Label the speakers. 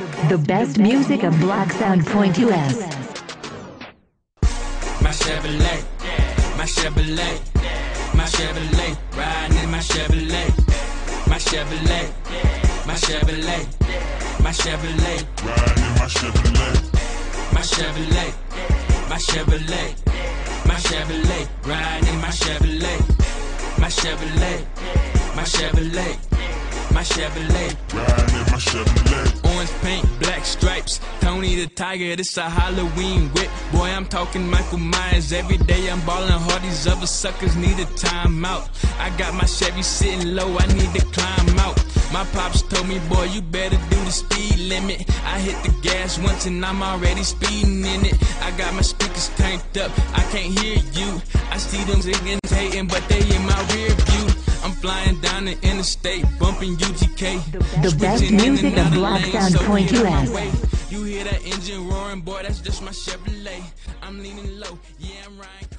Speaker 1: The best music of Black Sound Point US.
Speaker 2: My Chevrolet, my Chevrolet, my Chevrolet, riding in my Chevrolet, my Chevrolet, my Chevrolet, my Chevrolet,
Speaker 3: Riding in my Chevrolet.
Speaker 2: my Chevrolet, my Chevrolet, my Chevrolet, riding in my Chevrolet, my Chevrolet, my Chevrolet, my Chevrolet.
Speaker 3: Riding
Speaker 2: Tony the Tiger, this a Halloween whip. Boy, I'm talking Michael Myers. Every day I'm ballin' hard. These other suckers need a timeout. I got my Chevy sitting low. I need to climb out. My pops told me, boy, you better do the speed limit. I hit the gas once and I'm already speeding in it. I got my speakers tanked up. I can't hear you. I see them ziggins hating, but they in my rear view. I'm flying down the interstate, bumping UGK.
Speaker 1: The best
Speaker 2: Switching in
Speaker 1: music of
Speaker 2: out
Speaker 1: Black
Speaker 2: lanes,
Speaker 1: Sound
Speaker 2: so Hear that engine roaring, boy, that's just my Chevrolet. I'm leaning low, yeah, I'm riding.